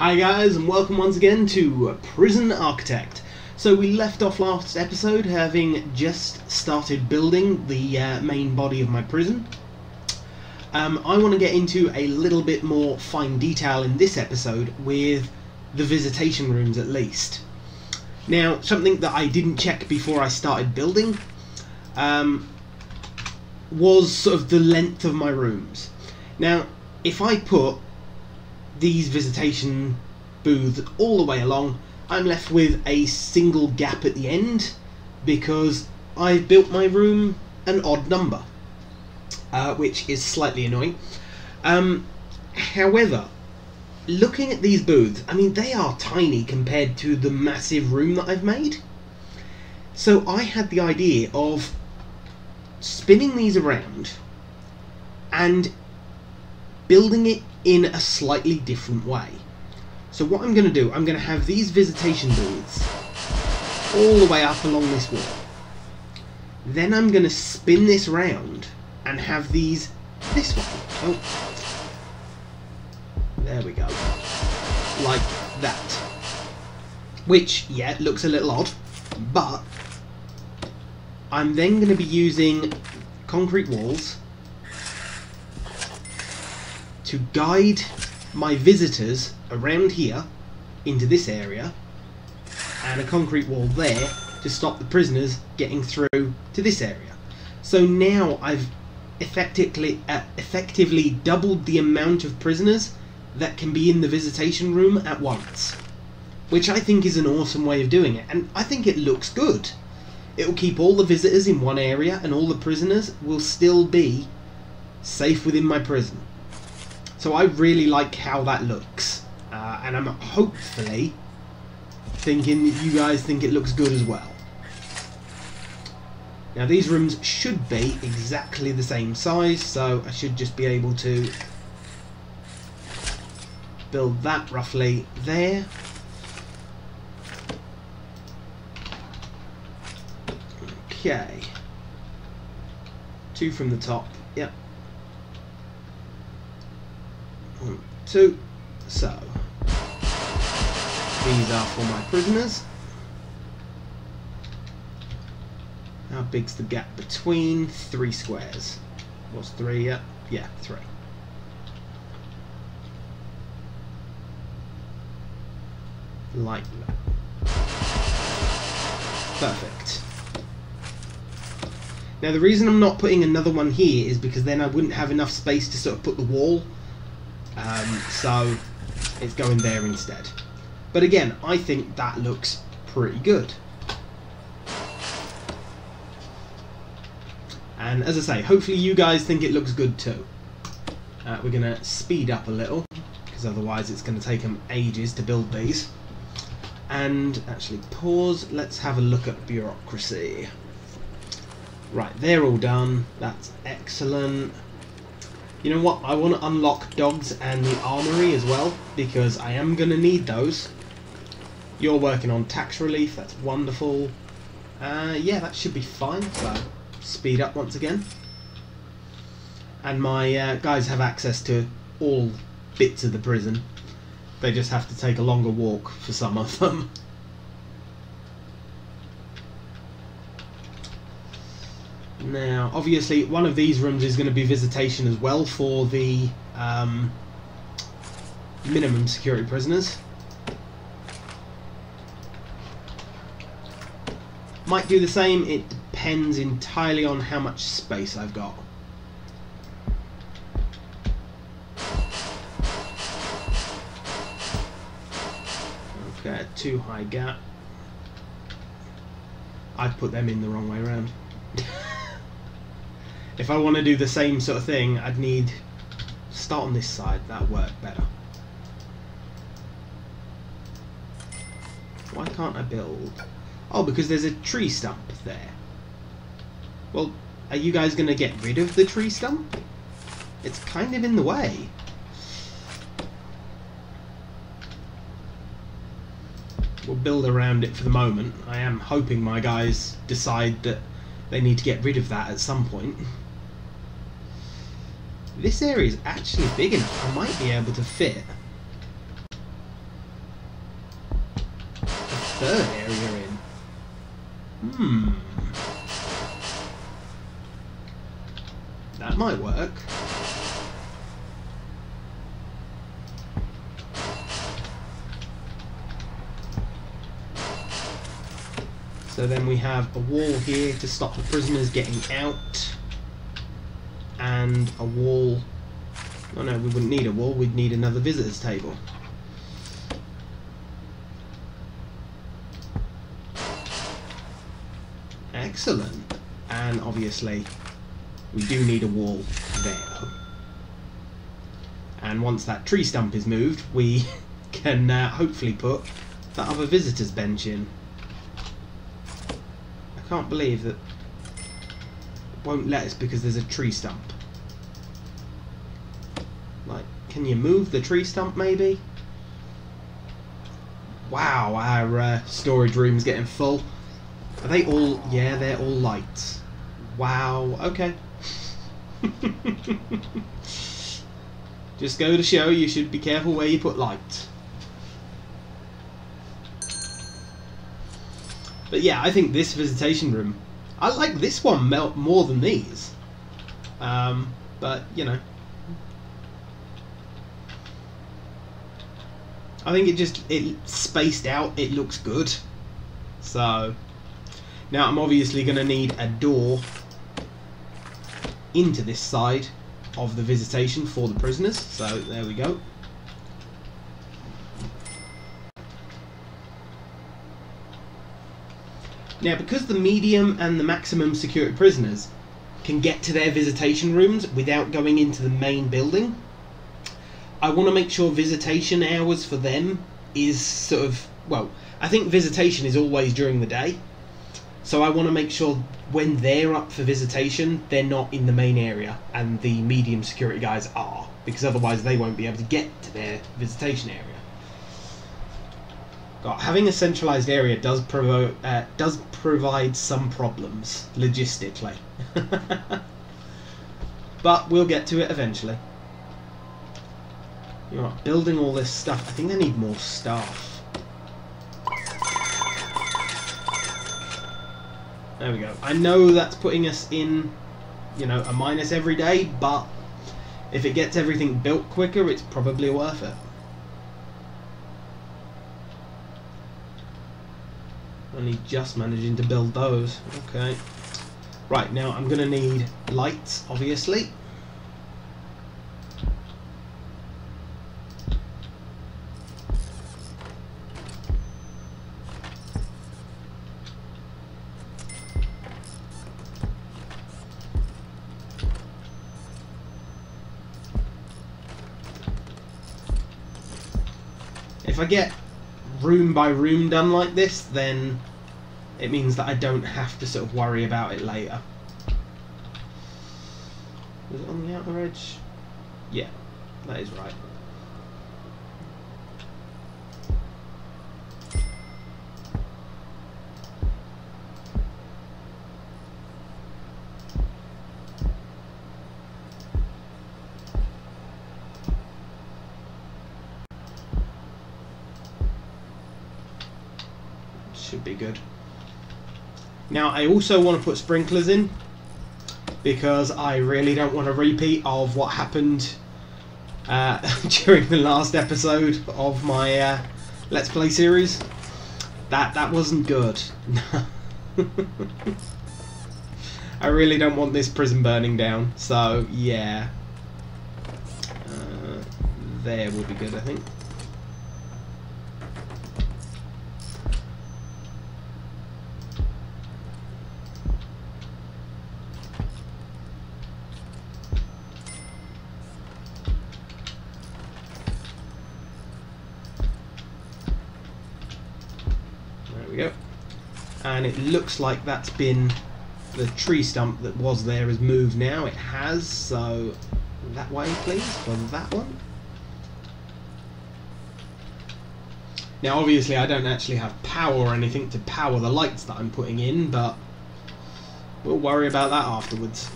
Hi guys and welcome once again to Prison Architect. So we left off last episode having just started building the uh, main body of my prison. Um, I want to get into a little bit more fine detail in this episode with the visitation rooms at least. Now something that I didn't check before I started building um, was sort of the length of my rooms. Now if I put these visitation booths all the way along, I'm left with a single gap at the end because I've built my room an odd number, uh, which is slightly annoying. Um, however, looking at these booths, I mean, they are tiny compared to the massive room that I've made. So I had the idea of spinning these around and building it in a slightly different way. So what I'm going to do, I'm going to have these visitation booths all the way up along this wall. Then I'm going to spin this round and have these this way. Oh, there we go. Like that. Which, yeah, looks a little odd, but I'm then going to be using concrete walls to guide my visitors around here into this area and a concrete wall there to stop the prisoners getting through to this area. So now I've effectively uh, effectively doubled the amount of prisoners that can be in the visitation room at once. Which I think is an awesome way of doing it, and I think it looks good. It will keep all the visitors in one area, and all the prisoners will still be safe within my prison. So I really like how that looks. Uh, and I'm hopefully thinking that you guys think it looks good as well. Now these rooms should be exactly the same size, so I should just be able to build that roughly there. Okay. Two from the top, yep. Two. So, these are for my prisoners. How big's the gap between three squares? What's three? Yeah, yeah, three. Like that. Perfect. Now the reason I'm not putting another one here is because then I wouldn't have enough space to sort of put the wall um, so it's going there instead. But again, I think that looks pretty good. And as I say, hopefully you guys think it looks good too. Uh, we're going to speed up a little, because otherwise it's going to take them ages to build these. And actually pause, let's have a look at bureaucracy. Right, they're all done, that's excellent. You know what? I want to unlock dogs and the armory as well, because I am going to need those. You're working on tax relief, that's wonderful. Uh, yeah, that should be fine, so speed up once again. And my uh, guys have access to all bits of the prison. They just have to take a longer walk for some of them. Now, obviously, one of these rooms is going to be visitation as well for the um, minimum security prisoners. Might do the same, it depends entirely on how much space I've got. Okay, too high gap. I've put them in the wrong way around. If I want to do the same sort of thing, I'd need start on this side. That work better. Why can't I build? Oh, because there's a tree stump there. Well, are you guys going to get rid of the tree stump? It's kind of in the way. We'll build around it for the moment. I am hoping my guys decide that they need to get rid of that at some point. This area is actually big enough. I might be able to fit a third area in. Hmm. That might work. So then we have a wall here to stop the prisoners getting out. And a wall... Oh no, we wouldn't need a wall, we'd need another visitor's table. Excellent. And obviously, we do need a wall there. And once that tree stump is moved, we can uh, hopefully put that other visitor's bench in. I can't believe that won't let us because there's a tree stump. Can you move the tree stump maybe? Wow, our uh, storage room's getting full. Are they all... Yeah, they're all lights. Wow, okay. Just go to show you should be careful where you put lights. But yeah, I think this visitation room... I like this one more than these. Um, but, you know. I think it just... It spaced out. It looks good. So... Now I'm obviously going to need a door into this side of the visitation for the prisoners. So there we go. Now because the medium and the maximum security prisoners can get to their visitation rooms without going into the main building, I want to make sure visitation hours for them is sort of, well, I think visitation is always during the day. So I want to make sure when they're up for visitation, they're not in the main area and the medium security guys are, because otherwise they won't be able to get to their visitation area. God, having a centralized area does provo uh, does provide some problems logistically, but we'll get to it eventually. Know, building all this stuff. I think they need more staff. There we go. I know that's putting us in, you know, a minus every day, but if it gets everything built quicker, it's probably worth it. Only just managing to build those. Okay. Right, now I'm going to need lights, obviously. Get room by room done like this, then it means that I don't have to sort of worry about it later. Was it on the outer edge? Yeah, that is right. Should be good. Now I also want to put sprinklers in because I really don't want a repeat of what happened uh, during the last episode of my uh, Let's Play series. That that wasn't good. I really don't want this prison burning down, so yeah. Uh, there will be good, I think. and it looks like that's been the tree stump that was there has moved now. It has so that way please for that one. Now obviously I don't actually have power or anything to power the lights that I'm putting in but we'll worry about that afterwards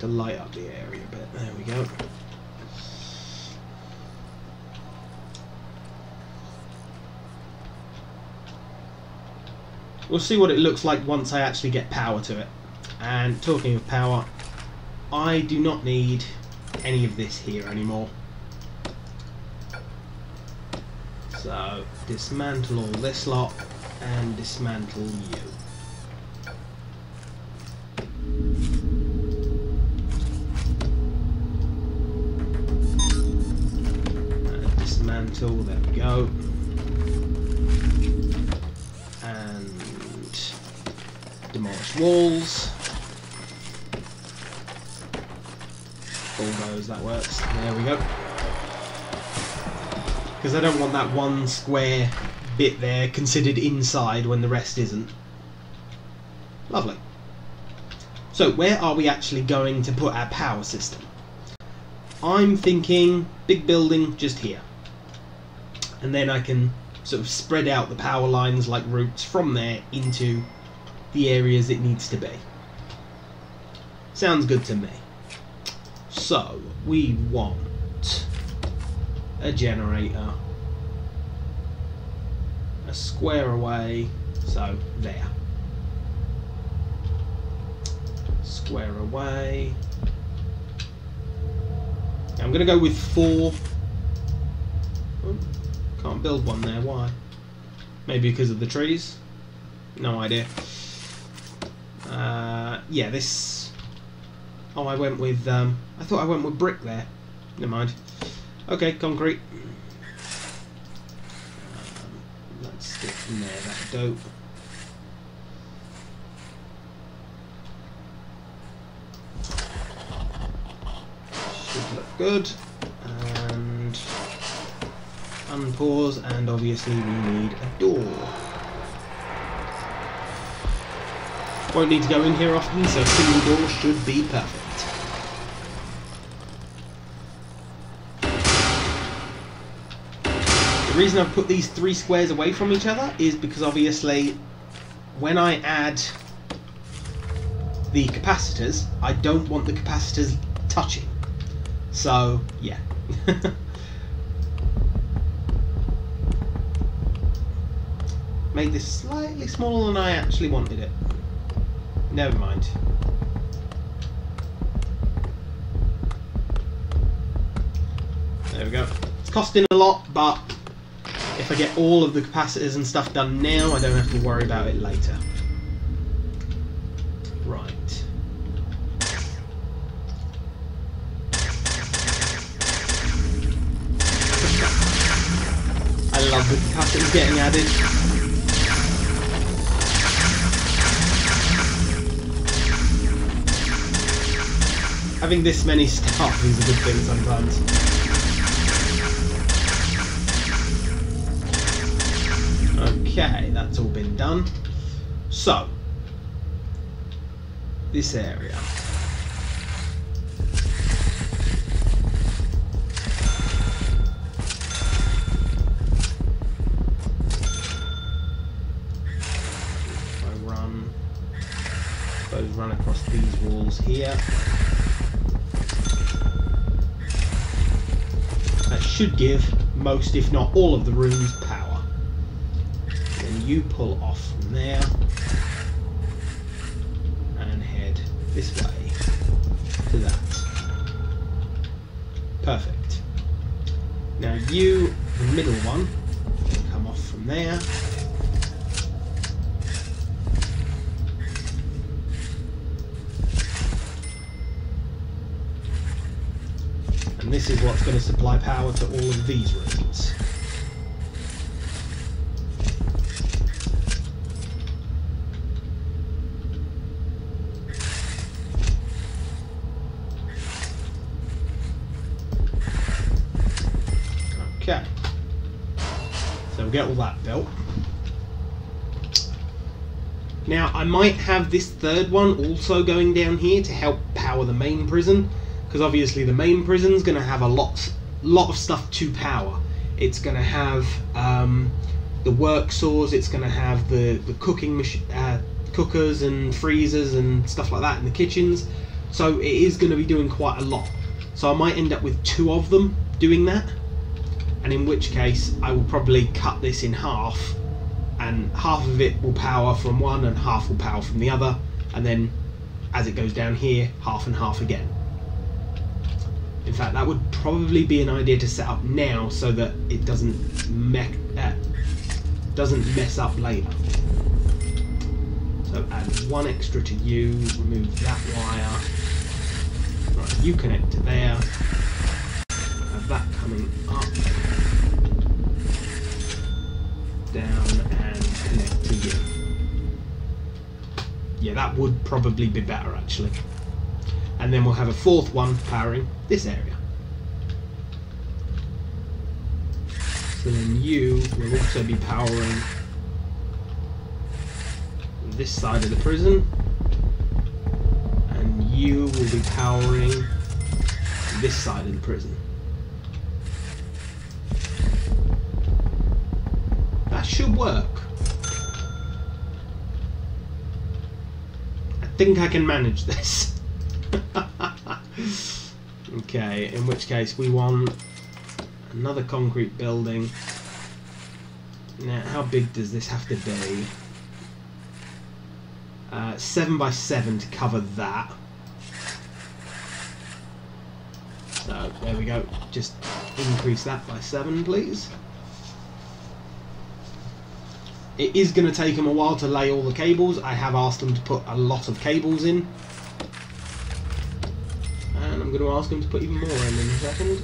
to light up the area a bit. There we go. We'll see what it looks like once I actually get power to it. And talking of power, I do not need any of this here anymore. So, dismantle all this lot and dismantle you. And dismantle, there we go. And demolish walls. Bulldoze, that works. There we go. Because I don't want that one square bit there considered inside when the rest isn't. Lovely. So where are we actually going to put our power system? I'm thinking big building just here. And then I can sort of spread out the power lines like roots from there into the areas it needs to be. Sounds good to me. So, we want a generator a square away, so there. Square away. I'm going to go with four. Can't build one there, why? Maybe because of the trees? No idea. Uh, yeah, this... Oh, I went with... Um, I thought I went with brick there. Never mind. Okay, concrete. Um, let's stick in there, that dope. Should look good. And unpause, and obviously we need a door. Won't need to go in here often, so a single door should be perfect. The reason I've put these three squares away from each other is because obviously when I add the capacitors, I don't want the capacitors touching. So, yeah. Made this slightly smaller than I actually wanted it. Never mind. There we go. It's costing a lot, but if I get all of the capacitors and stuff done now, I don't have to worry about it later. Right. I love the capacitors getting added. Having this many staff is a good thing sometimes. Okay, that's all been done. So, this area. If I run, suppose run across these walls here. Should give most, if not all, of the rooms power. Then you pull off from there and head this way to that. Perfect. Now you, the middle one, can come off from there. And this is what's going to supply power to all of these rooms. Okay. So we'll get all that built. Now, I might have this third one also going down here to help power the main prison, because obviously the main prison's going to have a lot, lot of stuff to power. It's going to have um, the work saws, it's going to have the, the cooking uh, cookers and freezers and stuff like that in the kitchens. So it is going to be doing quite a lot. So I might end up with two of them doing that. And in which case I will probably cut this in half and half of it will power from one and half will power from the other and then as it goes down here half and half again in fact that would probably be an idea to set up now so that it doesn't me uh, doesn't mess up later so add one extra to you remove that wire right you connect to there have that coming up down and connect to you. Yeah, that would probably be better actually. And then we'll have a fourth one powering this area. So then you will also be powering this side of the prison. And you will be powering this side of the prison. That should work. I think I can manage this. okay, in which case we want another concrete building. Now, how big does this have to be? Uh, 7 by 7 to cover that. So, there we go. Just increase that by 7, please. It is going to take them a while to lay all the cables. I have asked them to put a lot of cables in. I'm going to ask him to put even more in in a second.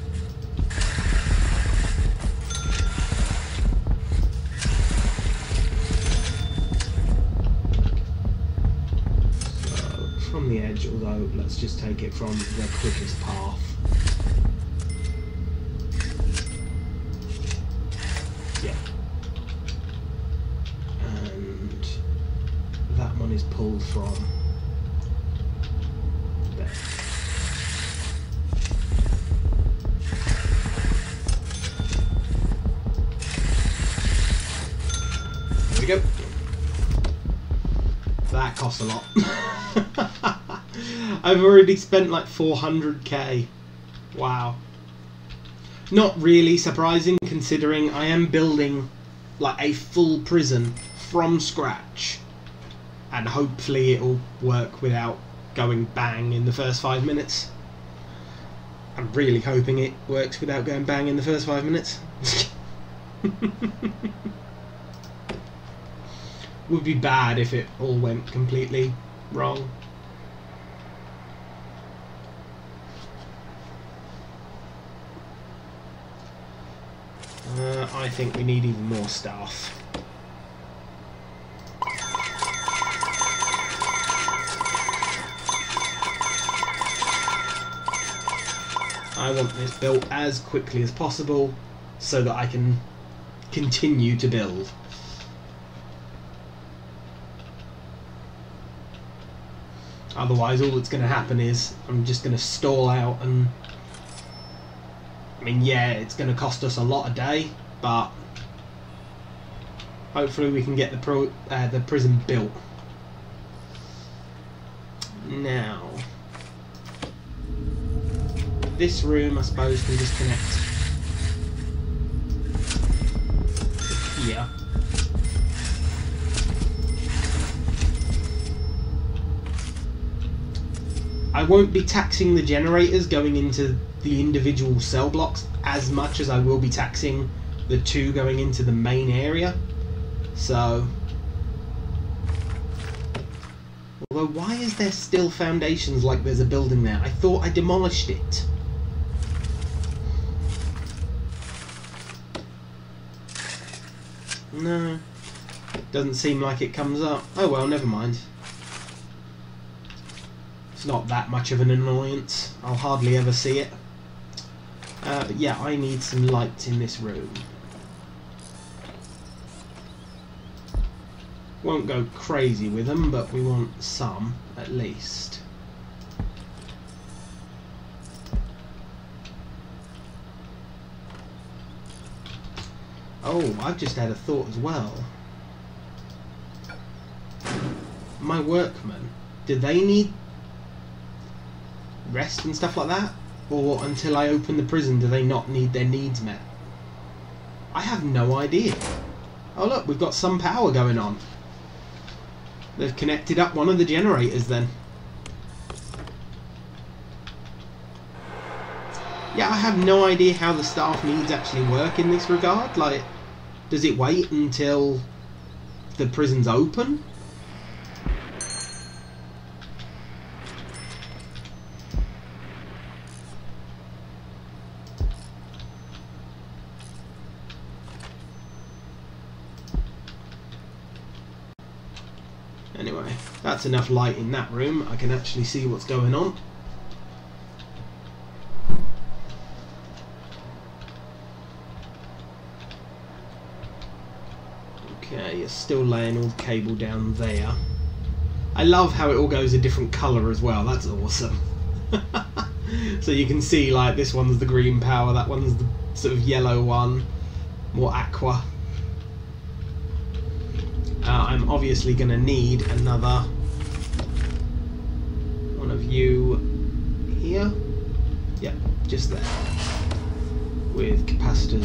So, from the edge, although let's just take it from the quickest path. I've already spent like 400k. Wow. Not really surprising considering I am building like a full prison from scratch and hopefully it'll work without going bang in the first five minutes. I'm really hoping it works without going bang in the first five minutes. Would be bad if it all went completely wrong. Uh, I think we need even more staff. I want this built as quickly as possible so that I can continue to build. Otherwise all that's going to happen is I'm just going to stall out and I mean yeah it's going to cost us a lot a day but hopefully we can get the pro uh, the prison built. Now this room, I suppose, can just connect here. I won't be taxing the generators going into the individual cell blocks as much as I will be taxing the two going into the main area. So... Although, why is there still foundations like there's a building there? I thought I demolished it. No. Doesn't seem like it comes up. Oh well, never mind. It's not that much of an annoyance. I'll hardly ever see it. Uh, yeah, I need some lights in this room. Won't go crazy with them, but we want some, at least. Oh, I've just had a thought as well. My workmen, do they need... rest and stuff like that? Or until I open the prison, do they not need their needs met? I have no idea. Oh look, we've got some power going on. They've connected up one of the generators then. Yeah, I have no idea how the staff needs actually work in this regard. Like, does it wait until the prison's open? Anyway, that's enough light in that room. I can actually see what's going on. Okay, you're still laying all the cable down there. I love how it all goes a different colour as well. That's awesome. so you can see like this one's the green power, that one's the sort of yellow one, more aqua. Uh, I'm obviously going to need another one of you here. Yep, just there. With capacitors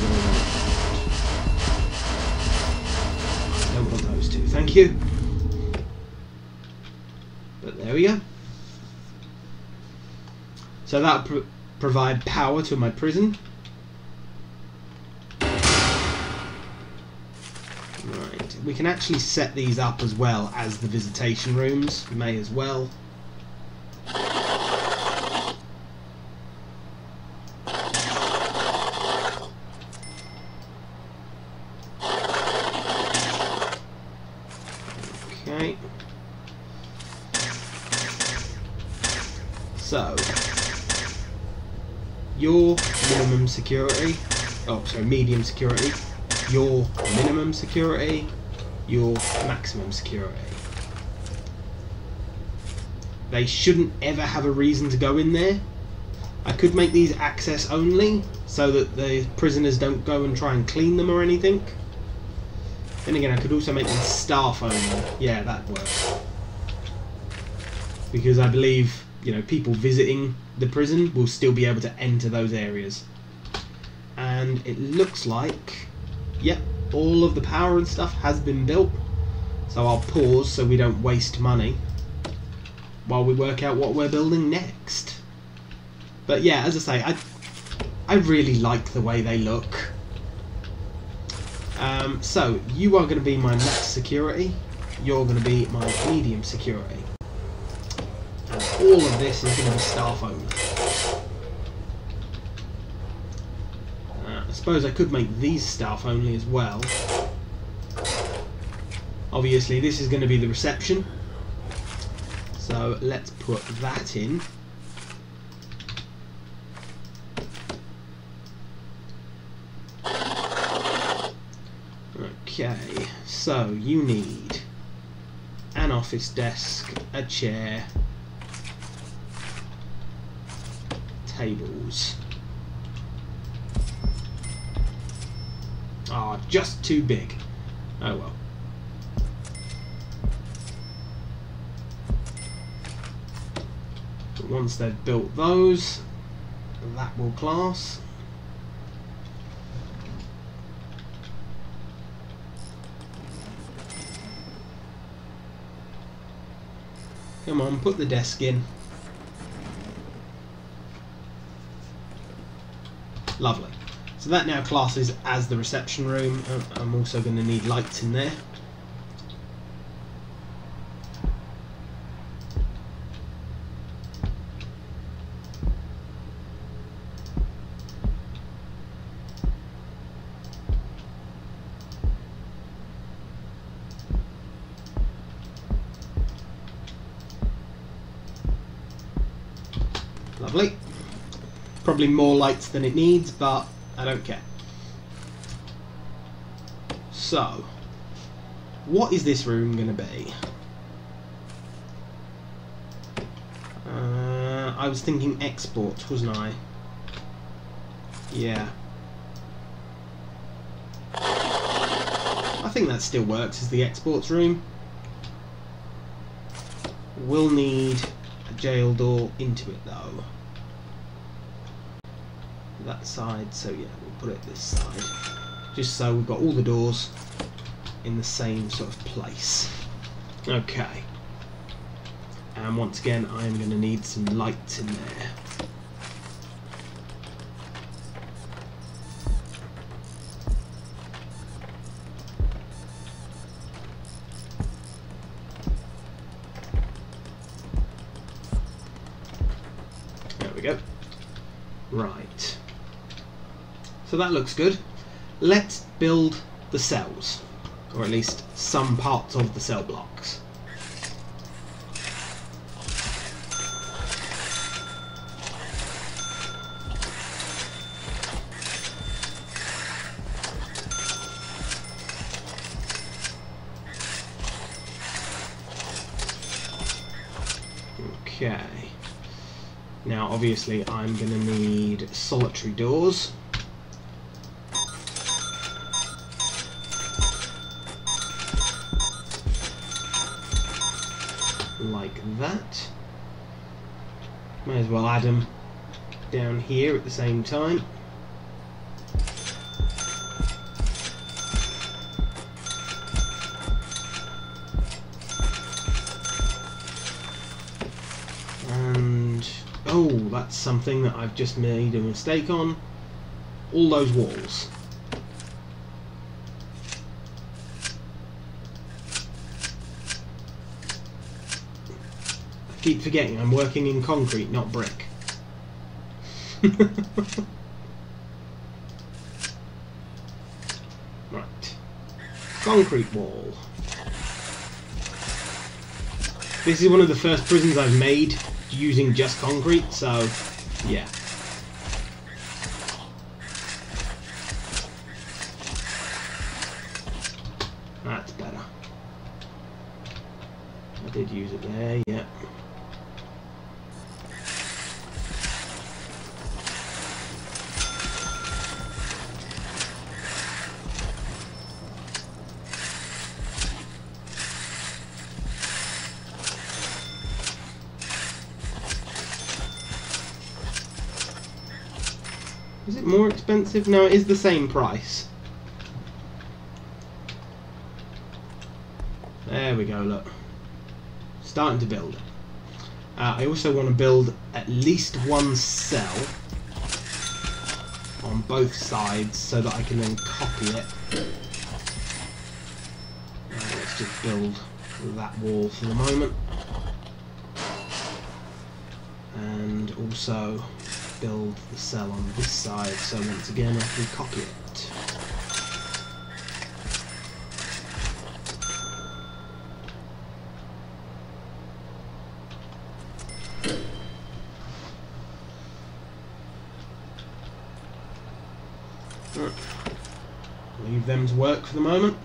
all don't want those two, thank you. But there we go. So that'll pr provide power to my prison. Right, we can actually set these up as well as the visitation rooms, may as well. Okay. So, your minimum security, oh sorry, medium security, your minimum security, your maximum security. They shouldn't ever have a reason to go in there. I could make these access only so that the prisoners don't go and try and clean them or anything. Then again, I could also make them staff only. Yeah, that works. Because I believe, you know, people visiting the prison will still be able to enter those areas. And it looks like, yep, all of the power and stuff has been built. So I'll pause so we don't waste money while we work out what we're building next. But yeah, as I say, I I really like the way they look. Um, so, you are going to be my max security. You're going to be my medium security. All of this is going to be staff only. Uh, I suppose I could make these staff only as well. Obviously, this is going to be the reception. So, let's put that in. Okay, so you need an office desk, a chair, tables. Ah, just too big. Oh well. But once they've built those, that will class. Come on, put the desk in. Lovely. So that now classes as the reception room. I'm also going to need lights in there. Lovely. Probably more lights than it needs, but I don't care. So, what is this room going to be? Uh, I was thinking export, wasn't I? Yeah. I think that still works as the exports room. We'll need a jail door into it though. That side, so yeah, we'll put it this side. Just so we've got all the doors in the same sort of place. Okay. And once again, I'm going to need some lights in there. There So that looks good. Let's build the cells, or at least some parts of the cell blocks. Okay. Now, obviously, I'm going to need solitary doors. Them down here at the same time. And oh, that's something that I've just made a mistake on. All those walls. I keep forgetting I'm working in concrete, not brick. right. Concrete wall. This is one of the first prisons I've made using just concrete, so yeah. That's better. I did use it there, yeah. Is it more expensive? No, it is the same price. There we go, look. Starting to build it. Uh, I also want to build at least one cell on both sides so that I can then copy it. Uh, let's just build that wall for the moment. And also build the cell on this side so once again I can copy it. Leave them to work for the moment.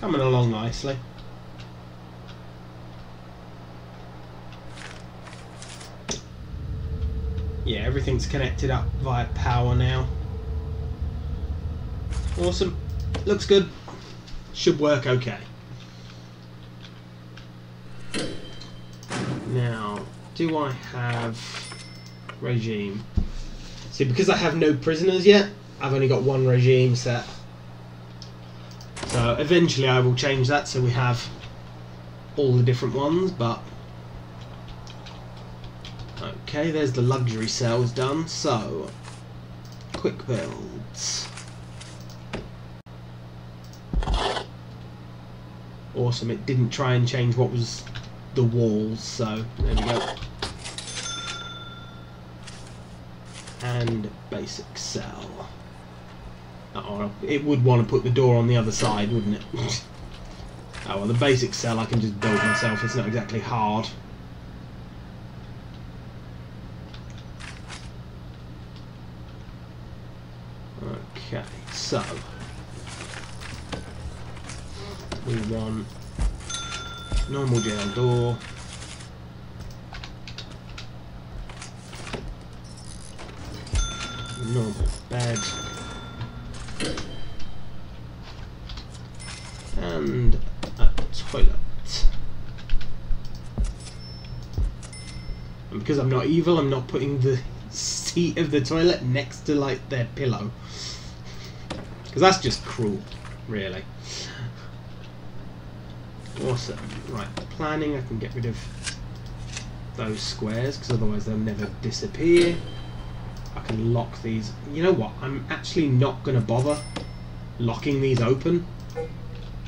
Coming along nicely. Yeah, everything's connected up via power now. Awesome. Looks good. Should work okay. Now, do I have regime? See, because I have no prisoners yet, I've only got one regime set. So eventually I will change that so we have all the different ones, but Okay, there's the luxury cells done. So, quick builds. Awesome, it didn't try and change what was the walls, so there we go. And basic cell. oh, it would want to put the door on the other side, wouldn't it? oh well, the basic cell I can just build myself, it's not exactly hard. Okay, so we want normal jail door. Normal bed. And a toilet. And because I'm not evil, I'm not putting the seat of the toilet next to like their pillow. Because that's just cruel, really. Awesome. Right, planning, I can get rid of those squares because otherwise they'll never disappear. I can lock these. You know what? I'm actually not going to bother locking these open.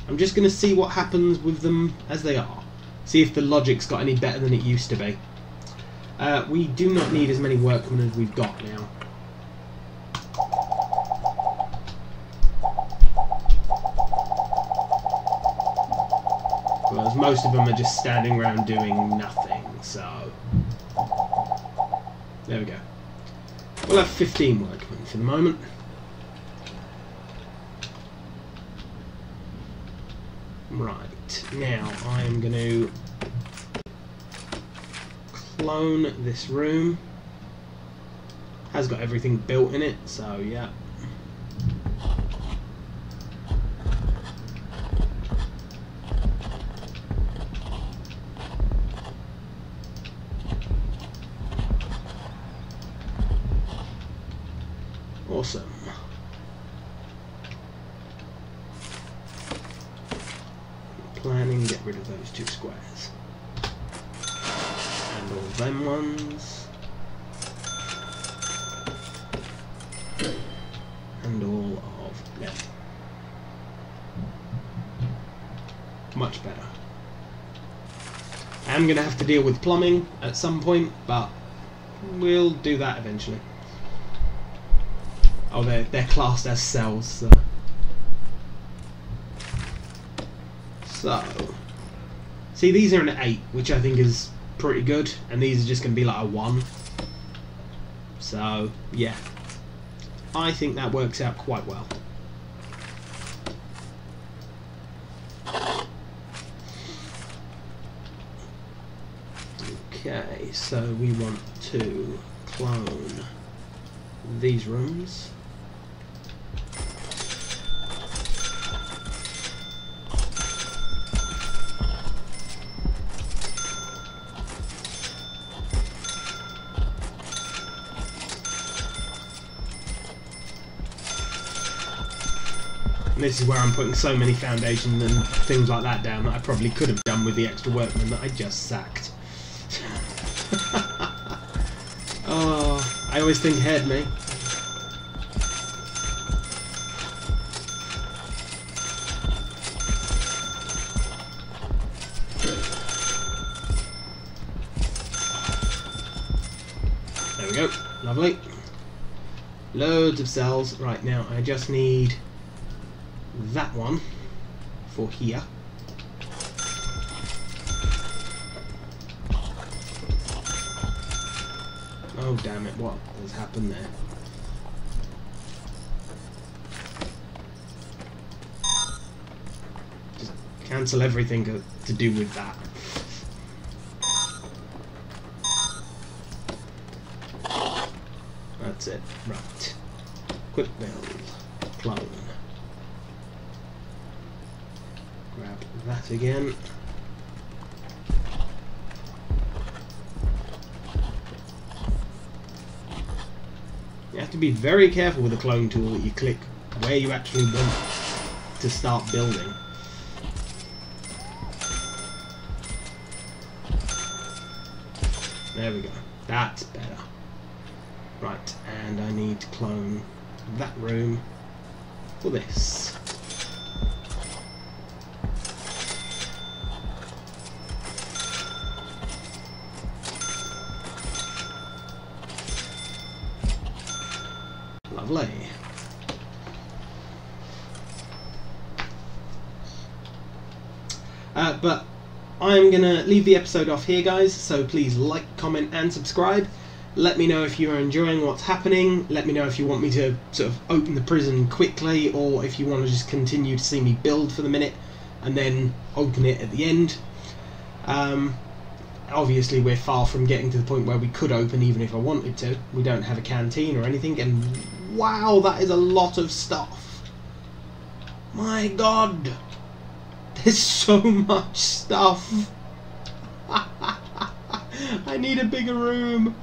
I'm just going to see what happens with them as they are. See if the logic's got any better than it used to be. Uh, we do not need as many workmen as we've got now. Most of them are just standing around doing nothing, so... There we go. We'll have 15 workmen for the moment. Right, now I am going to clone this room. Has got everything built in it, so yeah. Awesome. Planning, get rid of those two squares. And all them ones. And all of them. Much better. I going to have to deal with plumbing at some point, but we'll do that eventually. Oh, they're, they're classed as cells, so. So. See, these are an 8, which I think is pretty good, and these are just going to be like a 1. So, yeah. I think that works out quite well. So we want to clone these rooms. This is where I'm putting so many foundations and things like that down that I probably could have done with the extra workmen that I just sacked. oh, I always think head, me. There we go. Lovely. Loads of cells. Right now, I just need that one for here. Oh damn it, what has happened there? Just cancel everything to do with that. That's it. Right. Quick build. Clone. Grab that again. To be very careful with the clone tool that you click where you actually want to start building. There we go. That's better. Right, and I need to clone that room for this. Lovely. Uh, but I'm going to leave the episode off here, guys, so please like, comment, and subscribe. Let me know if you are enjoying what's happening. Let me know if you want me to sort of open the prison quickly, or if you want to just continue to see me build for the minute and then open it at the end. Um, obviously, we're far from getting to the point where we could open even if I wanted to. We don't have a canteen or anything, and wow, that is a lot of stuff. My god. There's so much stuff. I need a bigger room.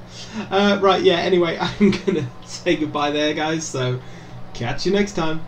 Uh, right, yeah, anyway, I'm gonna say goodbye there, guys, so catch you next time.